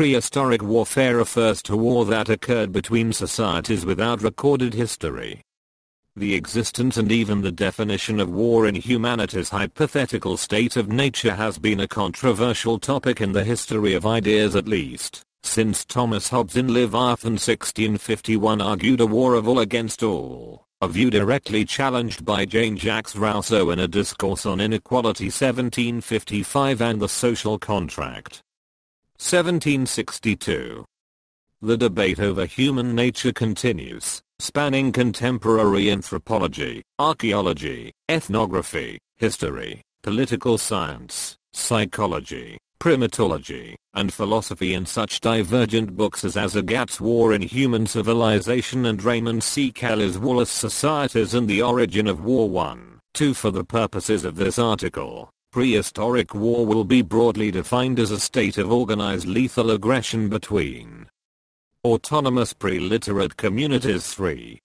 Prehistoric warfare refers to war that occurred between societies without recorded history. The existence and even the definition of war in humanity's hypothetical state of nature has been a controversial topic in the history of ideas at least, since Thomas Hobbes in Leviathan 1651 argued a war of all against all, a view directly challenged by Jean-Jacques Rousseau in a discourse on inequality 1755 and the social contract. 1762. The debate over human nature continues, spanning contemporary anthropology, archaeology, ethnography, history, political science, psychology, primatology, and philosophy in such divergent books as Azar Gat's War in Human Civilization and Raymond C. Kelly's Warless Societies and the Origin of War 1. 2 For the purposes of this article, Prehistoric war will be broadly defined as a state of organized lethal aggression between autonomous pre-literate communities 3.